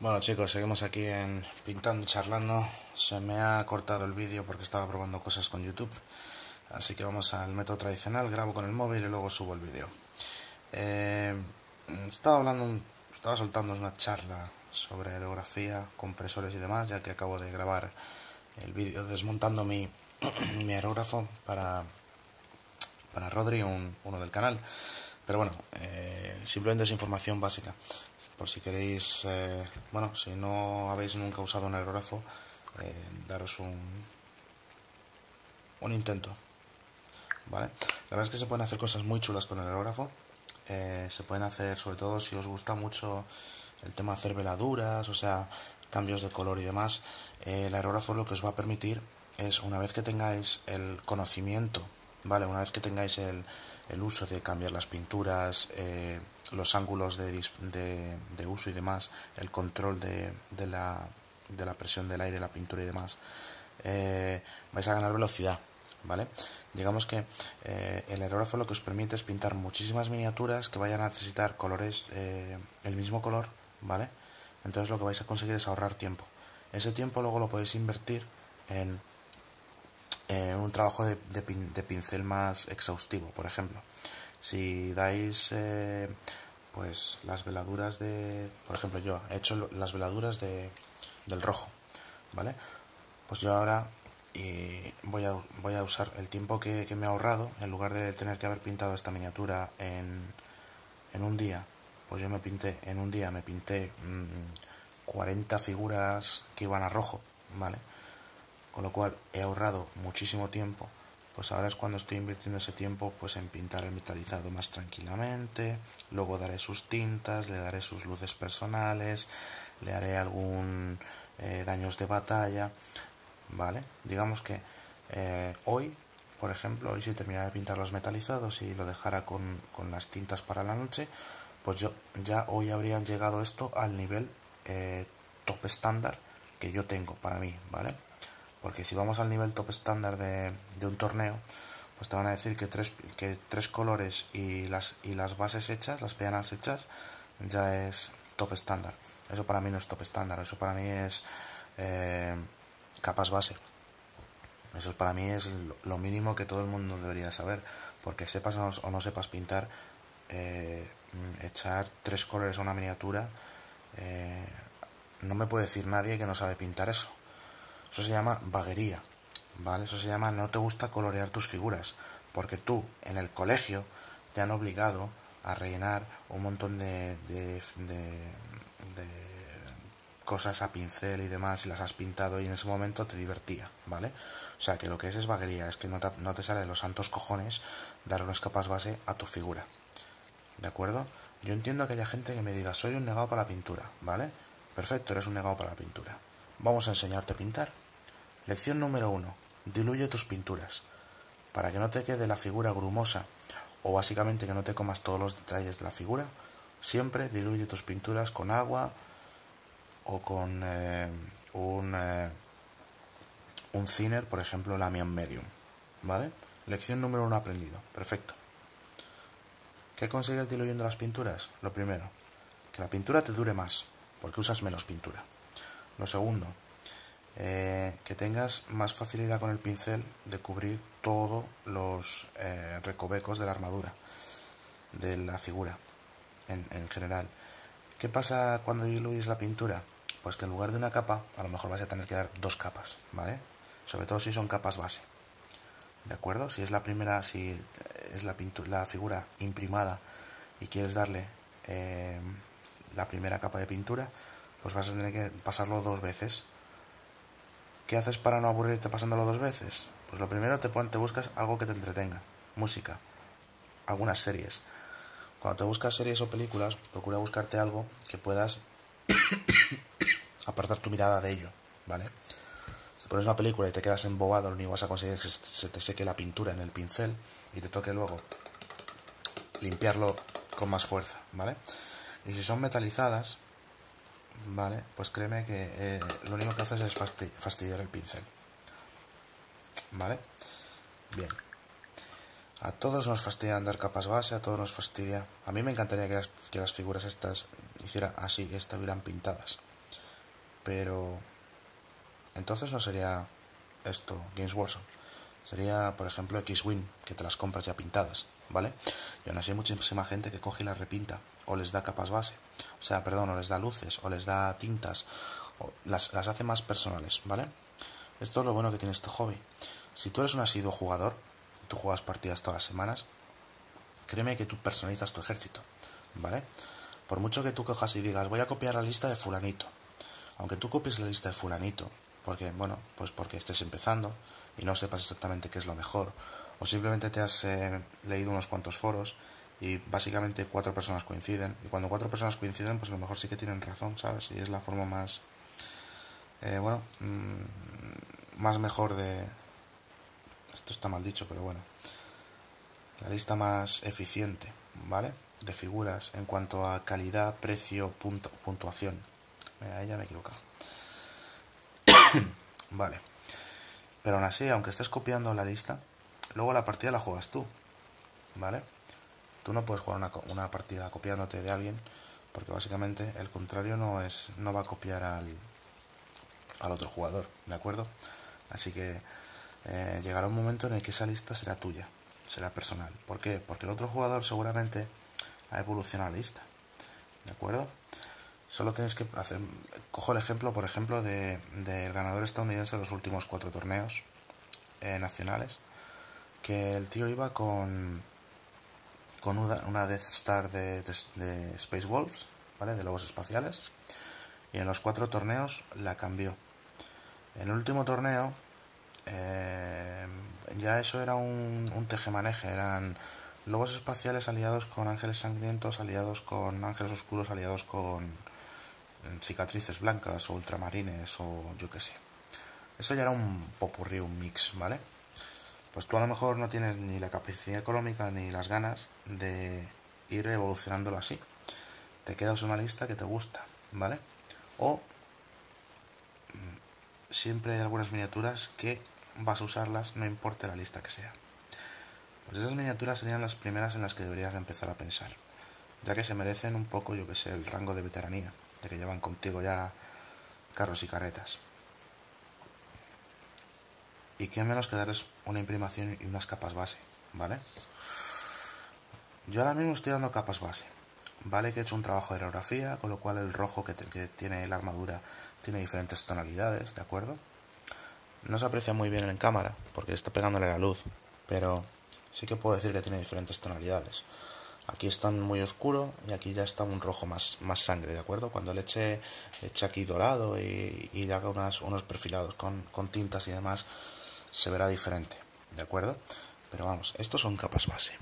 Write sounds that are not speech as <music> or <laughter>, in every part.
Bueno chicos, seguimos aquí en pintando y charlando. Se me ha cortado el vídeo porque estaba probando cosas con YouTube. Así que vamos al método tradicional, grabo con el móvil y luego subo el vídeo. Eh, estaba hablando, estaba soltando una charla sobre aerografía, compresores y demás, ya que acabo de grabar el vídeo desmontando mi, <clears throat> mi aerógrafo para, para Rodri, uno del canal. Pero bueno, eh, simplemente es información básica por si queréis, eh, bueno, si no habéis nunca usado un aerógrafo, eh, daros un, un intento, ¿vale? La verdad es que se pueden hacer cosas muy chulas con el aerógrafo, se pueden hacer, sobre todo si os gusta mucho el tema de hacer veladuras, o sea, cambios de color y demás, el aerógrafo lo que os va a permitir es, una vez que tengáis el conocimiento, ¿vale? Una vez que tengáis el, el uso de cambiar las pinturas, los ángulos de, de, uso y demás, el control de, la, presión del aire, la pintura y demás, eh, vais a ganar velocidad, ¿vale? Digamos que eh, el aerógrafo lo que os permite es pintar muchísimas miniaturas que vayan a necesitar colores, eh, el mismo color, ¿vale? Entonces lo que vais a conseguir es ahorrar tiempo. Ese tiempo luego lo podéis invertir en, en un trabajo de, pincel más exhaustivo, por ejemplo. Si dais pues las veladuras de, por ejemplo, yo he hecho las veladuras de, del rojo, ¿vale? Pues yo ahora y voy, a, voy a usar el tiempo que, me ha ahorrado, en lugar de tener que haber pintado esta miniatura en, en un día, pues yo me pinté, en un día me pinté 40 mm, figuras que iban a rojo, ¿vale? Con lo cual he ahorrado muchísimo tiempo pues ahora es cuando estoy invirtiendo ese tiempo pues en pintar el metalizado más tranquilamente, luego daré sus tintas, le daré sus luces personales, le haré algún eh, daños de batalla, ¿vale? Digamos que eh, hoy, por ejemplo, hoy si terminara de pintar los metalizados y lo dejara con, con, las tintas para la noche, pues yo ya hoy habrían llegado esto al nivel eh, top estándar que yo tengo para mí, ¿vale? Porque si vamos al nivel top estándar de, un torneo, pues te van a decir que tres, que tres colores y las, y las bases hechas, las peanas hechas, ya es top estándar. Eso para mí no es top estándar, eso para mí es eh, capas base. Eso para mí es lo mínimo que todo el mundo debería saber, porque sepas o no, sepas pintar, eh, echar tres colores a una miniatura, eh, no me puede decir nadie que no sabe pintar eso. Eso se llama vaguería, ¿vale? Eso se llama no te gusta colorear tus figuras, porque tú en el colegio te han obligado a rellenar un montón de, de, cosas a pincel y demás y las has pintado y en ese momento te divertía, ¿vale? O sea que lo que es es vaguería, es que no te, no te sale de los santos cojones dar unas capas base a tu figura, ¿de acuerdo? Yo entiendo que haya gente que me diga, soy un negado para la pintura, ¿vale? Perfecto, eres un negado para la pintura. Vamos a enseñarte a pintar. Lección número 1. Diluye tus pinturas. Para que no te quede la figura grumosa o básicamente que no te comas todos los detalles de la figura, siempre diluye tus pinturas con agua o con eh, un, eh, un thinner, por ejemplo, Lamian Medium. ¿Vale? Lección número 1 aprendido. Perfecto. ¿Qué consigues diluyendo las pinturas? Lo primero, que la pintura te dure más, porque usas menos pintura. Lo segundo, eh, que tengas más facilidad con el pincel de cubrir todos los eh, recovecos de la armadura, de la figura en, en, general. ¿Qué pasa cuando diluyes la pintura? Pues que en lugar de una capa, a lo mejor vas a tener que dar dos capas, ¿vale? Sobre todo si son capas base. ¿De acuerdo? Si es la primera, si es la, la figura imprimada y quieres darle eh, la primera capa de pintura, pues vas a tener que pasarlo dos veces. ¿Qué haces para no aburrirte pasándolo dos veces? Pues lo primero te, te buscas algo que te entretenga, música, algunas series. Cuando te buscas series o películas, procura buscarte algo que puedas <coughs> apartar tu mirada de ello, ¿vale? Si pones una película y te quedas embobado, lo único vas a conseguir que se te seque la pintura en el pincel y te toque luego limpiarlo con más fuerza, ¿vale? Y si son metalizadas, ¿vale? Pues créeme que eh, lo único que haces es fastidiar el pincel. ¿Vale? Bien. A todos nos fastidia andar capas base, a todos nos fastidia. A mí me encantaría que las, que las figuras estas hicieran así, que estuvieran pintadas. pero entonces no sería esto Games Workshop. Sería, por ejemplo, X-Wing, que te las compras ya pintadas, ¿vale? Y aún así hay muchísima gente que coge y las repinta, o les da capas base, o sea, perdón, o les da luces, o les da tintas, o las, las hace más personales, ¿vale? Esto es lo bueno que tiene este hobby. Si tú eres un asiduo jugador, tú juegas partidas todas las semanas, créeme que tú personalizas tu ejército, ¿vale? Por mucho que tú cojas y digas, voy a copiar la lista de fulanito, aunque tú copies la lista de fulanito, porque, bueno, pues porque estés empezando y no sepas exactamente qué es lo mejor, o simplemente te has eh, leído unos cuantos foros y básicamente cuatro personas coinciden, y cuando cuatro personas coinciden, pues a lo mejor sí que tienen razón, ¿sabes? Y es la forma más, eh, bueno, mm, más mejor de... Esto está mal dicho, pero bueno. La lista más eficiente, ¿vale? De figuras en cuanto a calidad, precio, punto, puntuación. Ahí ya me he equivocado. Vale. Pero aún así, aunque estés copiando la lista, luego la partida la juegas tú. ¿Vale? Tú no puedes jugar una, partida copiándote de alguien, porque básicamente el contrario no es no va a copiar al, al otro jugador, ¿de acuerdo? Así que eh, llegará un momento en el que esa lista será tuya, será personal. ¿Por qué? Porque el otro jugador seguramente ha evolucionado la lista, ¿de acuerdo? Solo tienes que hacer. Cojo el ejemplo, por ejemplo, del de, ganador estadounidense de los últimos cuatro torneos eh, nacionales. Que el tío iba con. con una, Death Star de, de, Space Wolves, ¿vale? De lobos espaciales. Y en los cuatro torneos la cambió. En el último torneo. Eh, ya eso era un, un tejemaneje. Eran lobos espaciales aliados con ángeles sangrientos, aliados con ángeles oscuros, aliados con cicatrices blancas o ultramarines o yo qué sé. Eso ya era un popurrí, un mix, ¿vale? Pues tú a lo mejor no tienes ni la capacidad económica ni las ganas de ir evolucionándolo así. Te quedas una lista que te gusta, ¿vale? O mm, siempre hay algunas miniaturas que vas a usarlas no importa la lista que sea. Pues esas miniaturas serían las primeras en las que deberías empezar a pensar, ya que se merecen un poco, yo que sé, el rango de veteranía de que llevan contigo ya carros y carretas. Y qué menos que darles una imprimación y unas capas base, ¿vale? Yo ahora mismo estoy dando capas base. Vale que he hecho un trabajo de aerografía, con lo cual el rojo que, que tiene la armadura tiene diferentes tonalidades, ¿de acuerdo? No se aprecia muy bien en cámara, porque está pegándole la luz, pero sí que puedo decir que tiene diferentes tonalidades. Aquí está muy oscuro y aquí ya está un rojo más, más sangre, ¿de acuerdo? Cuando le eche, eche aquí dorado y, y haga unas, unos perfilados con, con, tintas y demás, se verá diferente, ¿de acuerdo? Pero vamos, estos son capas base.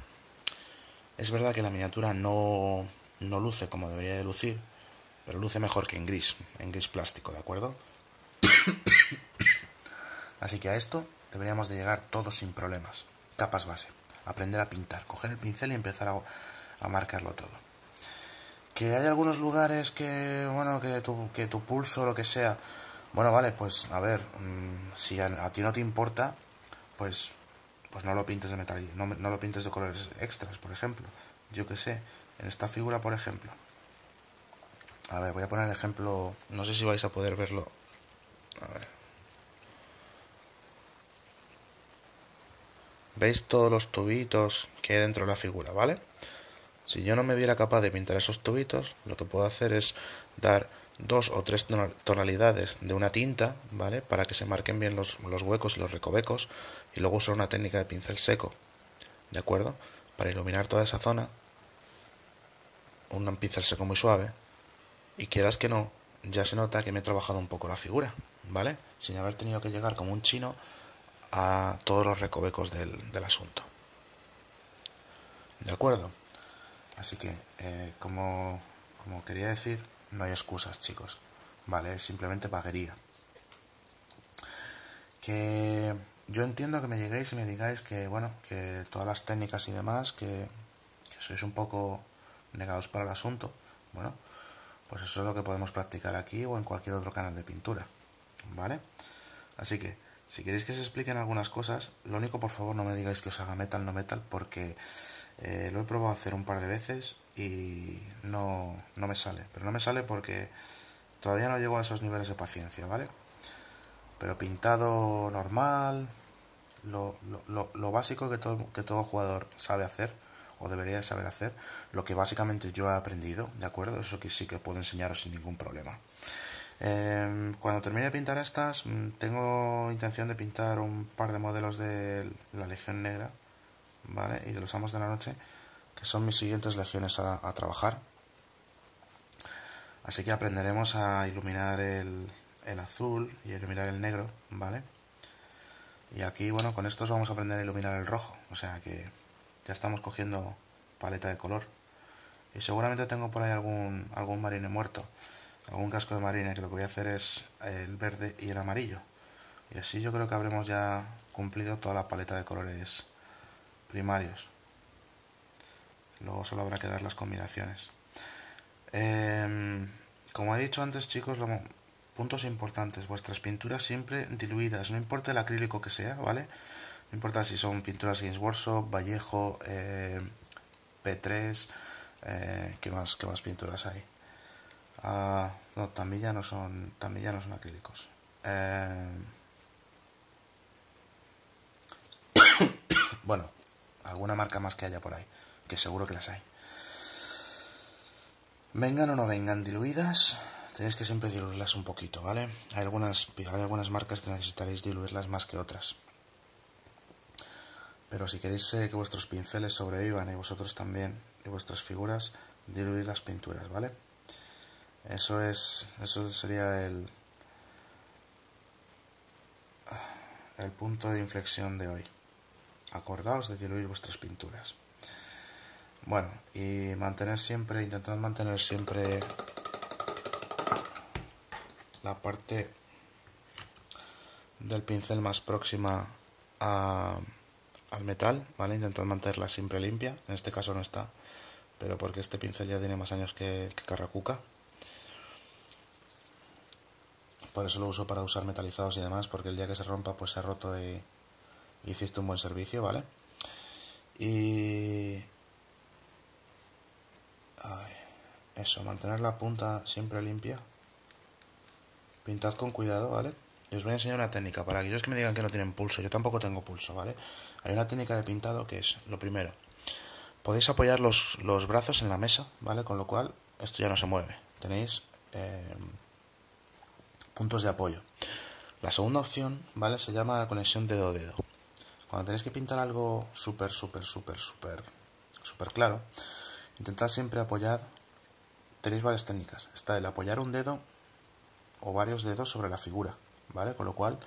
Es verdad que la miniatura no, no luce como debería de lucir, pero luce mejor que en gris, en gris plástico, ¿de acuerdo? <coughs> Así que a esto deberíamos de llegar todos sin problemas. Capas base. Aprender a pintar, coger el pincel y empezar a, a marcarlo todo. Que hay algunos lugares que, bueno, que tu, que tu pulso, lo que sea, bueno, vale, pues a ver, mmm, si a, ti no te importa, pues, pues no lo pintes de metal, no, no lo pintes de colores extras, por ejemplo. Yo que sé, en esta figura, por ejemplo. A ver, voy a poner el ejemplo, no sé si vais a poder verlo. A ver. ¿Veis todos los tubitos que hay dentro de la figura, vale? Si yo no me viera capaz de pintar esos tubitos, lo que puedo hacer es dar dos o tres tonalidades de una tinta, ¿vale? Para que se marquen bien los, huecos y los recovecos y luego usar una técnica de pincel seco, ¿de acuerdo? Para iluminar toda esa zona, un pincel seco muy suave y quieras que no, ya se nota que me he trabajado un poco la figura, ¿vale? Sin haber tenido que llegar como un chino a todos los recovecos del asunto. ¿De acuerdo? Así que, eh, como, como quería decir, no hay excusas, chicos. Vale, es simplemente vaguería. Que yo entiendo que me lleguéis y me digáis que, bueno, que todas las técnicas y demás, que, que sois un poco negados para el asunto. Bueno, pues eso es lo que podemos practicar aquí o en cualquier otro canal de pintura. ¿Vale? Así que, si queréis que se expliquen algunas cosas, lo único, por favor, no me digáis que os haga metal, no metal, porque eh, lo he probado a hacer un par de veces y no, no me sale. Pero no me sale porque Todavía no llego a esos niveles de paciencia, ¿vale? Pero pintado normal, lo, lo, básico que todo, que todo jugador sabe hacer, o debería saber hacer, lo que básicamente yo he aprendido, ¿de acuerdo? Eso que sí que puedo enseñaros sin ningún problema. Em, cuando termine de pintar estas, mm, tengo intención de pintar un par de modelos de la Legión Negra, ¿vale? Y de los Amos de la Noche, que son mis siguientes legiones a, trabajar. Así que aprenderemos a iluminar el, el azul y iluminar el negro, ¿vale? Y aquí, bueno, con estos vamos a aprender a iluminar el rojo, o sea que ya estamos cogiendo paleta de color. Y seguramente tengo por ahí algún, algún marine muerto algún casco de marina que lo que voy a hacer es el verde y el amarillo y así yo creo que habremos ya cumplido toda la paleta de colores primarios luego solo habrá que dar las combinaciones em, como he dicho antes chicos puntos importantes vuestras pinturas siempre diluidas no importa el acrílico que sea vale no importa si son pinturas Games Workshop Vallejo eh, P3 eh, ¿qué, más, ¿qué más pinturas hay? Ah, no, también ya no son, también ya no son acrílicos. Eh, <coughs> bueno, alguna marca más que haya por ahí, que seguro que las hay. Vengan o no vengan diluidas, tenéis que siempre diluirlas un poquito, ¿vale? Hay algunas, hay algunas marcas que necesitaréis diluirlas más que otras. Pero si queréis que vuestros pinceles sobrevivan y vosotros también, y vuestras figuras, diluid las pinturas, ¿vale? Eso es, eso sería el, el punto de inflexión de hoy. Acordaos de diluir vuestras pinturas. Bueno, y mantener siempre, intentad mantener siempre la parte del pincel más próxima al metal, ¿vale? Intentad mantenerla siempre limpia. En este caso no está, pero porque este pincel ya tiene más años que, que Carracuca. Por eso lo uso para usar metalizados y demás, porque el día que se rompa, pues se ha roto y, hiciste un buen servicio, ¿vale? Y... eso, mantener la punta siempre limpia. Pintad con cuidado, ¿vale? Y os voy a enseñar una técnica para aquellos que me digan que no tienen pulso. Yo tampoco tengo pulso, ¿vale? Hay una técnica de pintado que es, lo primero, podéis apoyar los, los brazos en la mesa, ¿vale? Con lo cual, esto ya no se mueve. Tenéis... Eh, puntos de apoyo. La segunda opción, ¿vale? Se llama la conexión dedo-dedo. Cuando tenéis que pintar algo súper, súper, súper, súper, súper claro, intentad siempre apoyar, tenéis varias técnicas. Está el apoyar un dedo o varios dedos sobre la figura, ¿vale? Con lo cual,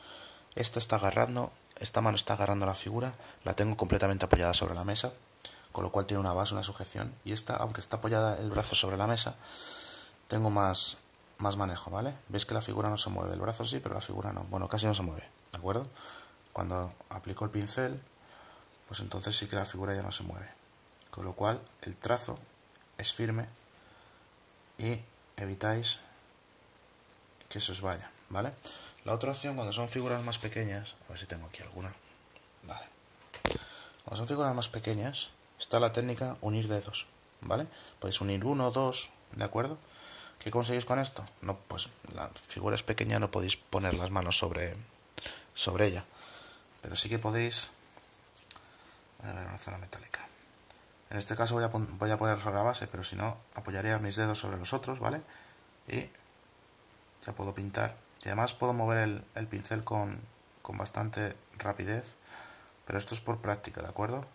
esta está agarrando, esta mano está agarrando la figura, la tengo completamente apoyada sobre la mesa, con lo cual tiene una base, una sujeción, y esta, aunque está apoyada el brazo sobre la mesa, tengo más, más manejo, ¿vale? Veis que la figura no se mueve, el brazo sí, pero la figura no. Bueno, casi no se mueve, ¿de acuerdo? Cuando aplico el pincel, pues entonces sí que la figura ya no se mueve. Con lo cual, el trazo es firme y evitáis que se os vaya, ¿vale? La otra opción, cuando son figuras más pequeñas, a ver si tengo aquí alguna, vale. Cuando son figuras más pequeñas, está la técnica unir dedos, ¿vale? Podéis unir uno dos, ¿de acuerdo? ¿Qué conseguís con esto? No, pues la figura es pequeña, no podéis poner las manos sobre, sobre ella. Pero sí que podéis... A ver, una zona metálica. En este caso voy a, voy a poner sobre la base, pero si no, apoyaría mis dedos sobre los otros, ¿vale? Y ya puedo pintar. Y además puedo mover el, el pincel con, con bastante rapidez. Pero esto es por práctica, ¿de acuerdo?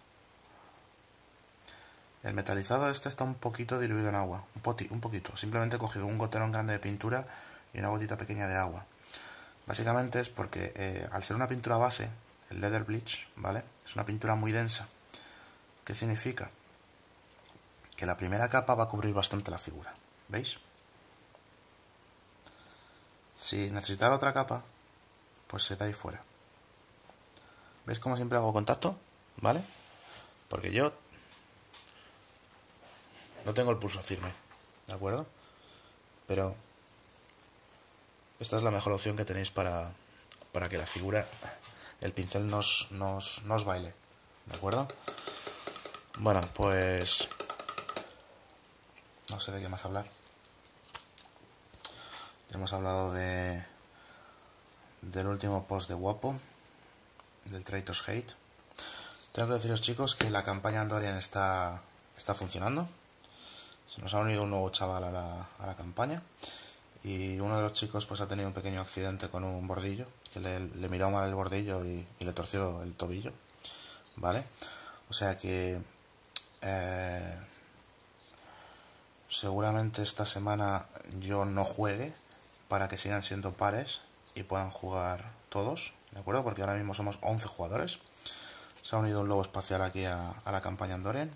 El metalizado este está un poquito diluido en agua, un, poti, un poquito. Simplemente he cogido un goterón grande de pintura y una gotita pequeña de agua. Básicamente es porque eh, al ser una pintura base, el leather bleach, ¿vale? Es una pintura muy densa. ¿Qué significa? Que la primera capa va a cubrir bastante la figura. ¿Veis? Si necesitara otra capa, pues se da ahí fuera. ¿Veis cómo siempre hago contacto? ¿Vale? Porque yo no tengo el pulso firme, ¿de acuerdo? Pero esta es la mejor opción que tenéis para, para que la figura, el pincel nos, nos, nos baile, ¿de acuerdo? Bueno, pues... No sé de qué más hablar. hemos hablado de del último post de Guapo, del Traitors Hate. Tengo que deciros chicos que la campaña Andorian está, está funcionando. Se nos ha unido un nuevo chaval a la, a la campaña y uno de los chicos pues ha tenido un pequeño accidente con un bordillo, que le, miró mal el bordillo y, le torció el tobillo, ¿vale? O sea que eh, seguramente esta semana yo no juegue para que sigan siendo pares y puedan jugar todos, ¿de acuerdo? Porque ahora mismo somos 11 jugadores. Se ha unido un lobo espacial aquí a, la campaña Andorian,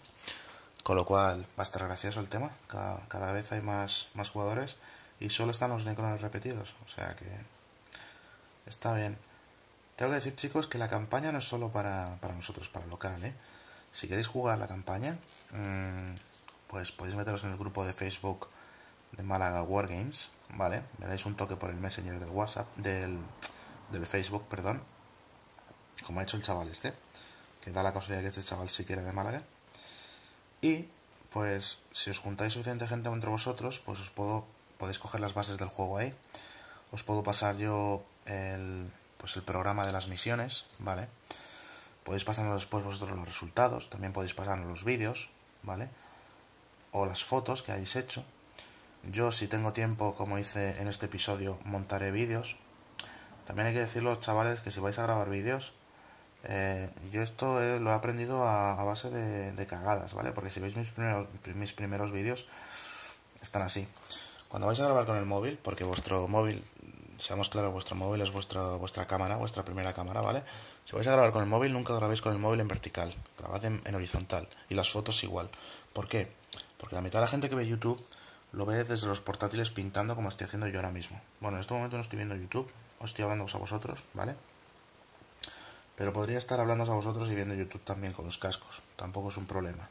con lo cual va a estar gracioso el tema. Cada, cada vez hay más, más jugadores y solo están los necrones repetidos, o sea que está bien. Tengo que decir chicos que la campaña no es solo para, nosotros, para el local, ¿eh? Si queréis jugar la campaña, mm, pues podéis meteros en el grupo de Facebook de Málaga Wargames, ¿vale? Me dais un toque por el Messenger del WhatsApp, del, del Facebook, perdón, como ha hecho el chaval este, que da la casualidad que este chaval sí quiere de Málaga. Y, pues, si os juntáis suficiente gente entre vosotros, pues os puedo podéis coger las bases del juego ahí. Os puedo pasar yo el, pues el programa de las misiones, ¿vale? Podéis pasarnos después vosotros los resultados, también podéis pasarnos los vídeos, ¿vale? O las fotos que hayáis hecho. Yo, si tengo tiempo, como hice en este episodio, montaré vídeos. También hay que decirlo, chavales, que si vais a grabar vídeos, eh, yo esto lo he aprendido a, base de, cagadas, ¿vale? Porque si veis mis primeros, mis primeros vídeos, están así. Cuando vais a grabar con el móvil, porque vuestro móvil, seamos claros, vuestro móvil es vuestra, vuestra cámara, vuestra primera cámara, ¿vale? Si vais a grabar con el móvil, nunca grabéis con el móvil en vertical, grabad en, horizontal. Y las fotos igual. ¿Por qué? Porque la mitad de la gente que ve YouTube lo ve desde los portátiles pintando como estoy haciendo yo ahora mismo. Bueno, en este momento no estoy viendo YouTube, os estoy hablando a vosotros, ¿vale? Pero podría estar hablando a vosotros y viendo YouTube también con los cascos, tampoco es un problema.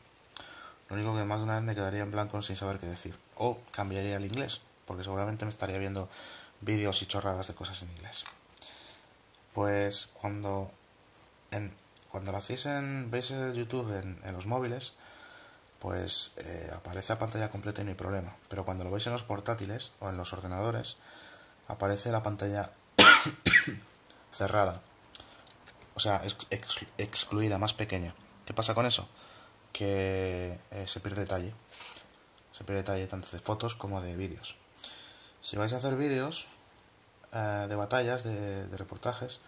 Lo único que más de una vez me quedaría en blanco sin saber qué decir. O cambiaría el inglés, porque seguramente me estaría viendo vídeos y chorradas de cosas en inglés. Pues cuando, en, cuando lo hacéis en, veis el YouTube en, los móviles, pues eh, aparece la pantalla completa y no hay problema. Pero cuando lo veis en los portátiles o en los ordenadores, aparece la pantalla <coughs> cerrada. O sea, excluida, más pequeña. ¿Qué pasa con eso? Que eh, se pierde detalle. Se pierde detalle tanto de fotos como de vídeos. Si vais a hacer vídeos eh, de batallas, de, reportajes,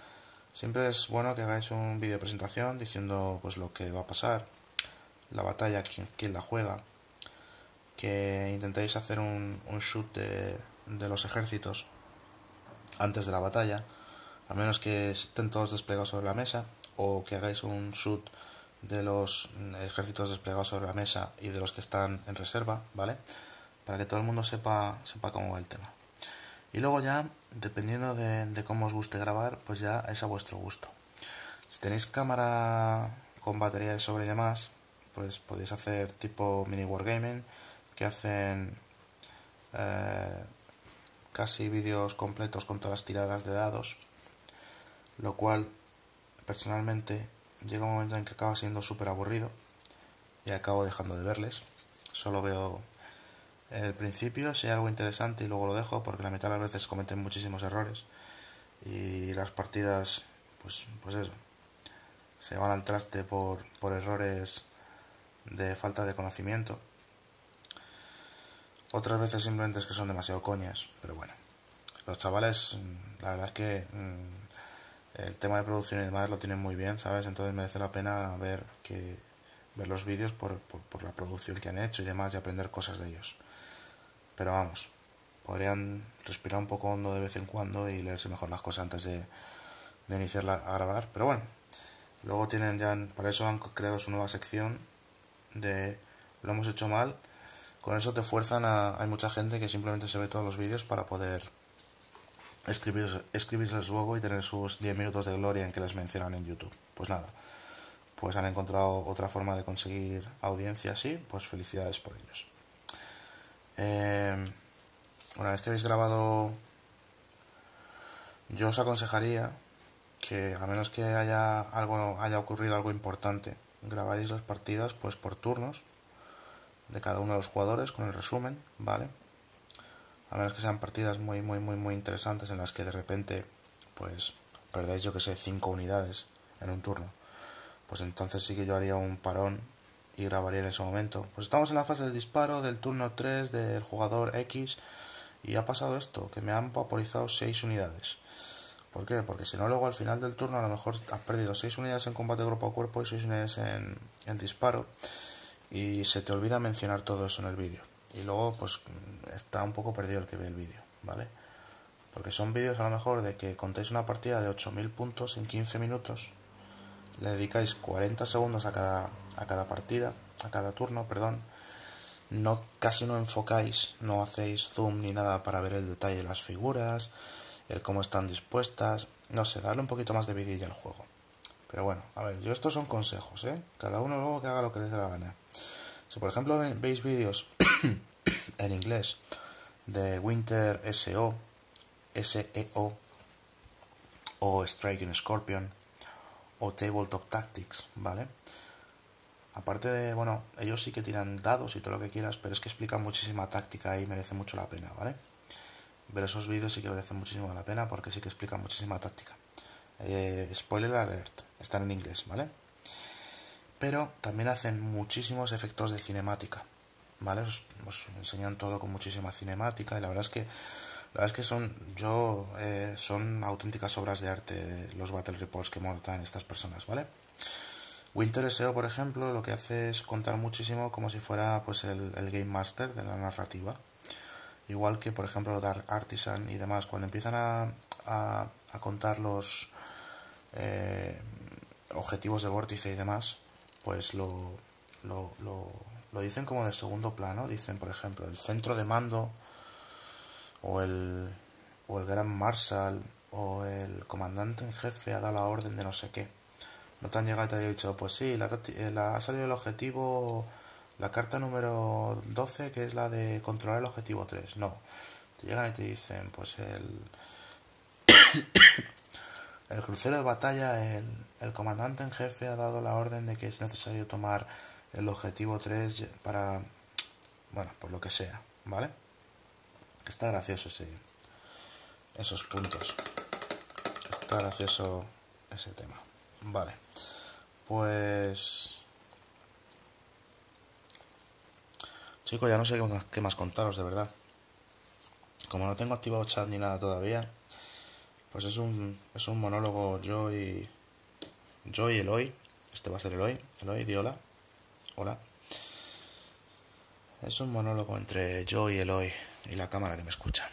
siempre es bueno que hagáis un vídeo de presentación diciendo pues lo que va a pasar, la batalla, quién, la juega, que intentéis hacer un, un shoot de, de los ejércitos antes de la batalla, a menos que estén todos desplegados sobre la mesa, o que hagáis un shoot de los ejércitos desplegados sobre la mesa y de los que están en reserva, ¿vale? Para que todo el mundo sepa, sepa cómo va el tema. Y luego ya, dependiendo de, cómo os guste grabar, pues ya es a vuestro gusto. Si tenéis cámara con batería de sobre y demás, pues podéis hacer tipo mini wargaming, que hacen eh, casi vídeos completos con todas las tiradas de dados, lo cual personalmente llega un momento en que acaba siendo súper aburrido y acabo dejando de verles. Solo veo el principio, si hay algo interesante y luego lo dejo porque la mitad de las veces cometen muchísimos errores y las partidas, pues, pues eso, se van al traste por, por errores de falta de conocimiento. Otras veces simplemente es que son demasiado coñas, pero bueno. Los chavales, la verdad es que mm, el tema de producción y demás lo tienen muy bien, ¿sabes? Entonces merece la pena ver que ver los vídeos por, por, la producción que han hecho y demás y aprender cosas de ellos. Pero vamos, podrían respirar un poco hondo de vez en cuando y leerse mejor las cosas antes de, de iniciar a grabar. Pero bueno, luego tienen ya, para eso han creado su nueva sección de lo hemos hecho mal. Con eso te fuerzan a, hay mucha gente que simplemente se ve todos los vídeos para poder escribir, escribirles luego y tener sus 10 minutos de gloria en que les mencionan en YouTube. Pues nada, pues han encontrado otra forma de conseguir audiencia así, pues felicidades por ellos. Eh, una vez que habéis grabado, yo os aconsejaría que a menos que haya algo haya ocurrido algo importante, grabaréis las partidas pues por turnos de cada uno de los jugadores con el resumen, ¿vale? A menos que sean partidas muy, muy, muy, muy interesantes en las que de repente, pues, perdéis, yo que sé, 5 unidades en un turno. Pues entonces sí que yo haría un parón y grabaría en ese momento. Pues estamos en la fase de disparo del turno 3 del jugador X y ha pasado esto, que me han vaporizado 6 unidades. ¿Por qué? Porque si no, luego al final del turno a lo mejor has perdido 6 unidades en combate cuerpo a cuerpo y 6 unidades en, en disparo y se te olvida mencionar todo eso en el vídeo. Y luego, pues está un poco perdido el que ve el vídeo, ¿vale? Porque son vídeos a lo mejor de que contéis una partida de 8000 puntos en 15 minutos, le dedicáis 40 segundos a cada, a cada partida, a cada turno, perdón. No, casi no enfocáis, no hacéis zoom ni nada para ver el detalle de las figuras, el cómo están dispuestas, no sé, darle un poquito más de vidilla al juego. Pero bueno, a ver, yo estos son consejos, ¿eh? Cada uno luego que haga lo que les dé la gana. Si por ejemplo veis vídeos <coughs> en inglés de Winter SEO, SEO o Striking Scorpion o Tabletop Tactics, ¿vale? Aparte de, bueno, ellos sí que tiran dados y todo lo que quieras, pero es que explican muchísima táctica y merece mucho la pena, ¿vale? Ver esos vídeos sí que merecen muchísimo la pena porque sí que explican muchísima táctica. Eh, spoiler alert, están en inglés, ¿vale? Pero también hacen muchísimos efectos de cinemática, ¿vale? Os, enseñan todo con muchísima cinemática y la verdad es que la verdad es que son yo eh, son auténticas obras de arte los battle reports que montan estas personas, ¿vale? Winter SEO, por ejemplo, lo que hace es contar muchísimo como si fuera pues el, Game Master de la narrativa. Igual que, por ejemplo, Dark Artisan y demás, cuando empiezan a, a, a contar los, eh, objetivos de vórtice y demás, pues lo, lo, lo, dicen como de segundo plano. Dicen, por ejemplo, el centro de mando o el, o el gran marshal o el comandante en jefe ha dado la orden de no sé qué. No te han llegado y te han dicho, pues sí, eh, la, ha salido el objetivo, la carta número 12, que es la de controlar el objetivo 3. No, te llegan y te dicen, pues el... <coughs> El crucero de batalla, el, comandante en jefe ha dado la orden de que es necesario tomar el objetivo 3 para... Bueno, por lo que sea, ¿vale? Está gracioso ese, esos puntos. Está gracioso ese tema. Vale. Pues... Chicos, ya no sé qué más contaros, de verdad. Como no tengo activado chat ni nada todavía, pues es un, es un monólogo yo y. Yo y Eloy. Este va a ser Eloy. Eloy, di hola. Hola. Es un monólogo entre yo y Eloy y la cámara que me escucha.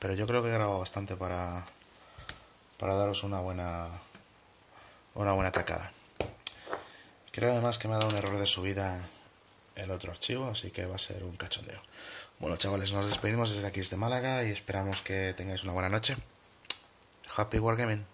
Pero yo creo que he grabado bastante para. para daros una buena. una buena tacada. Creo además que me ha dado un error de subida el otro archivo, así que va a ser un cachondeo. Bueno, chavales, nos despedimos desde aquí, desde Málaga, y esperamos que tengáis una buena noche. Happy Wargaming.